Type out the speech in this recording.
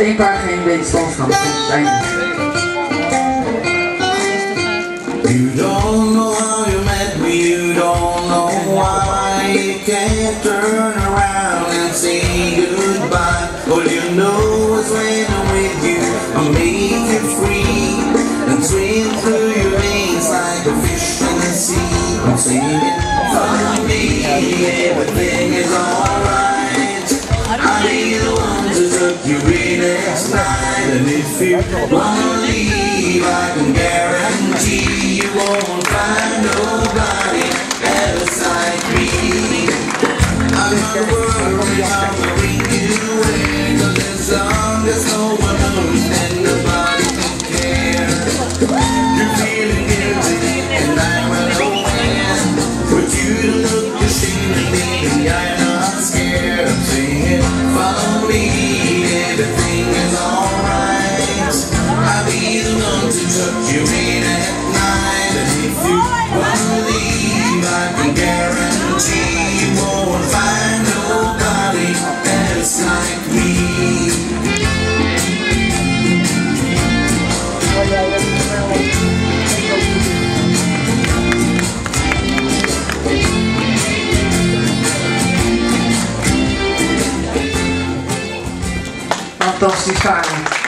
één paar geen wetenschap. You don't know how you met me, you don't know why. You can't turn around and say goodbye. All you know is when I'm with you, I make you free. And swim through your veins like a fish in the sea. I'm singing, follow me, everything is alright. I'll be the one to tuck you next night And if you wanna leave, I can guarantee You won't find nobody else like me I'm not worried about the ring you wear Cause as long as no one one to tuck you in at night And if you oh, wanna leave, I can guarantee You won't find nobody else like me Fantastisch, Fijn.